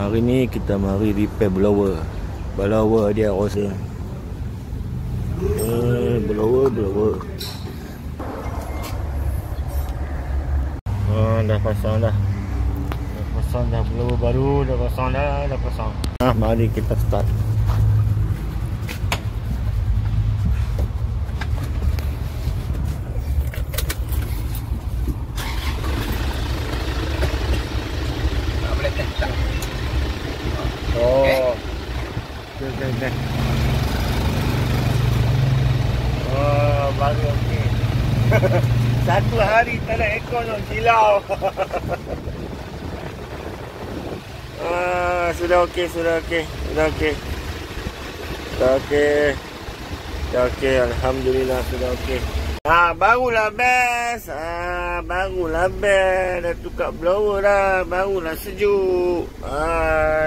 Hari ni kita mari repair blower. Blower dia rasa. Eh, blower, blower. Ah, dah pasang dah. Dah pasang dah blower baru, dah pasang dah, dah pasang. Ah, mari kita start. Oh. Okey, Oh, baru okey. Satu hari tak ada ekor nak silau. ah, sudah okey, sudah okey. Sudah okey. Sudah okey. Sudah okey, alhamdulillah sudah okey. Ah, barulah best. Ah, barulah best. Dah tukar blower dah. Barulah sejuk. Ah,